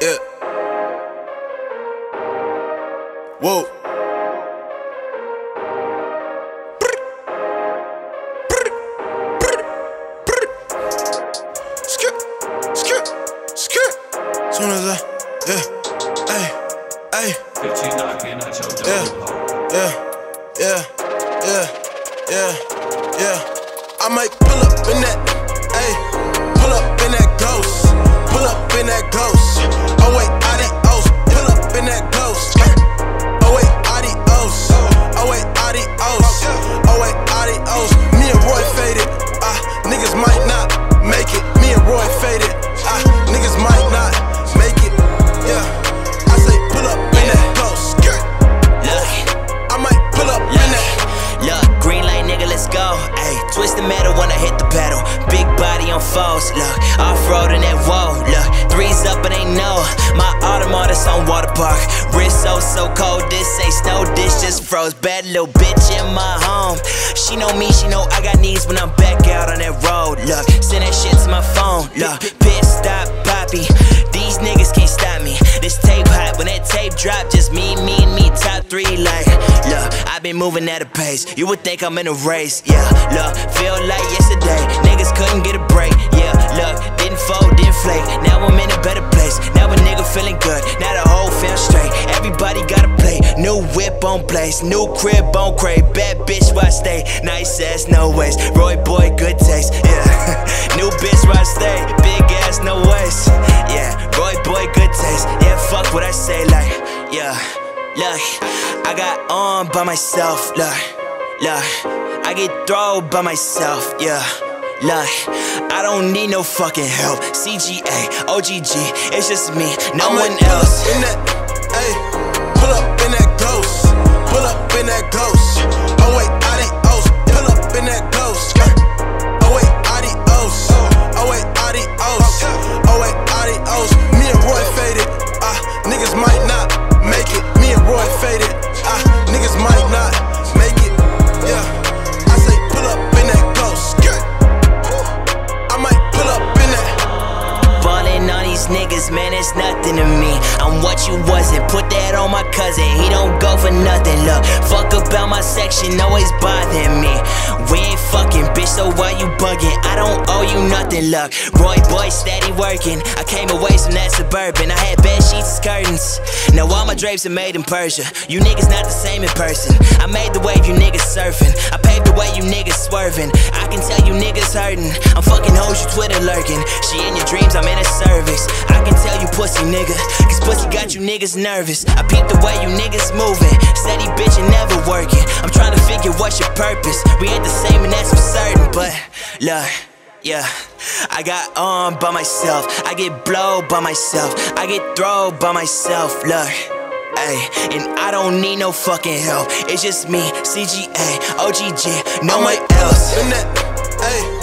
Yeah. Whoa. Soon as I, yeah, Body on foes, look, off road in that whoa. Look, threes up and ain't no. My automatis on water park. Wrist so so cold, this ain't snow, this just froze. Bad little bitch in my home. She know me, she know I got needs when I'm back out on that road. Look, send that shit to my phone. Look, pit stop, poppy. These niggas can't stop me. This tape hot when that tape drop, just me, me, and me, top three. Like, look, I've been moving at a pace. You would think I'm in a race. Yeah, look, feel like yesterday. Niggas New whip on place. New crib on crate. Bad bitch where I stay. Nice ass, no waste. Roy boy, good taste. Yeah, new bitch where I stay. Big ass, no waste. Yeah, Roy boy, good taste. Yeah, fuck what I say. Like, yeah. Look, I got on by myself. Look, look, I get thrown by myself. Yeah. Look, I don't need no fucking help. CGA, OGG, it's just me, no I one might pull up else. Faded, ah, niggas might not make it. Yeah, I say pull up in that ghost. I might pull up in that. Ballin' on these niggas, man, it's nothing to me. I'm what you wasn't. Put that on my cousin, he don't go for nothing. Look, fuck about my section, always bothering me. We ain't fucking, bitch, so why you bugging? I don't owe you nothing. Look, Roy boy steady working. I came away from that suburban. I had bed sheets curtains. Now all my drapes are made in Persia. You niggas not the same in person. I made the wave, you niggas surfing. I paved the way, you niggas swerving. I can tell you niggas hurting. I'm fucking hoes, you Twitter lurking. She in your dreams, I'm in a service. I can tell you pussy nigga, cause pussy got you niggas nervous. I peep the way you niggas moving. Steady bitch and never working. I'm trying to figure what's your purpose. We ain't the same and that's for certain, but look. Yeah, I got on by myself. I get blow by myself. I get throw by myself. Look. Ayy, and I don't need no fucking help. It's just me, CGA, OGG, no one else. In that,